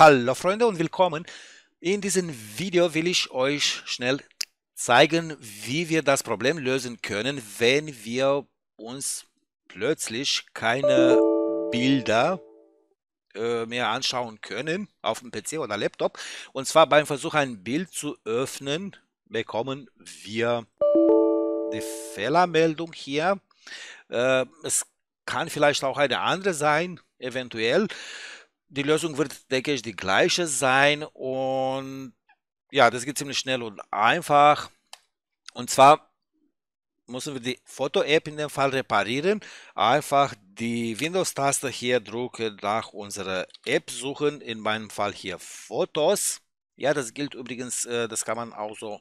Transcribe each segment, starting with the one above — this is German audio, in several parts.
Hallo Freunde und willkommen. In diesem Video will ich euch schnell zeigen, wie wir das Problem lösen können, wenn wir uns plötzlich keine Bilder äh, mehr anschauen können auf dem PC oder Laptop. Und zwar beim Versuch ein Bild zu öffnen, bekommen wir die Fehlermeldung hier. Äh, es kann vielleicht auch eine andere sein, eventuell die Lösung wird, denke ich, die gleiche sein und ja, das geht ziemlich schnell und einfach. Und zwar müssen wir die Foto-App in dem Fall reparieren. Einfach die Windows-Taste hier drücken, nach unserer App suchen, in meinem Fall hier Fotos. Ja, das gilt übrigens, äh, das kann man auch so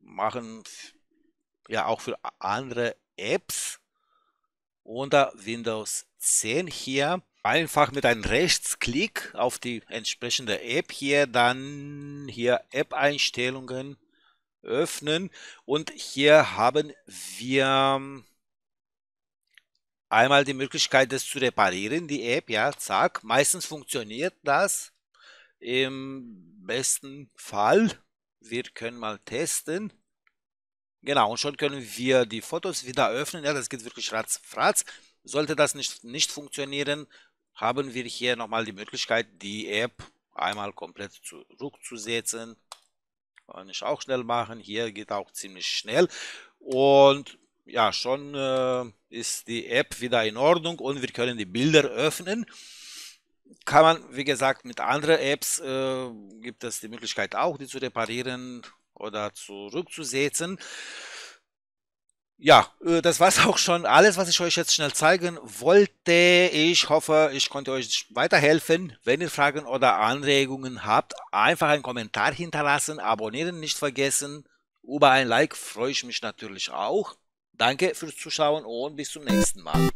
machen, ja, auch für andere Apps. Unter Windows 10 hier einfach mit einem Rechtsklick auf die entsprechende App hier, dann hier App-Einstellungen öffnen und hier haben wir einmal die Möglichkeit, das zu reparieren, die App, ja, zack. Meistens funktioniert das. Im besten Fall, wir können mal testen. Genau, und schon können wir die Fotos wieder öffnen. Ja, das geht wirklich ratzfatz. Sollte das nicht, nicht funktionieren, haben wir hier nochmal die Möglichkeit, die App einmal komplett zurückzusetzen. Kann ich auch schnell machen. Hier geht auch ziemlich schnell. Und ja, schon äh, ist die App wieder in Ordnung und wir können die Bilder öffnen. Kann man, wie gesagt, mit anderen Apps äh, gibt es die Möglichkeit auch, die zu reparieren oder zurückzusetzen. Ja, äh, das war's auch schon alles, was ich euch jetzt schnell zeigen wollte. Ich hoffe, ich konnte euch weiterhelfen. Wenn ihr Fragen oder Anregungen habt, einfach einen Kommentar hinterlassen, abonnieren nicht vergessen. Über ein Like freue ich mich natürlich auch. Danke fürs Zuschauen und bis zum nächsten Mal.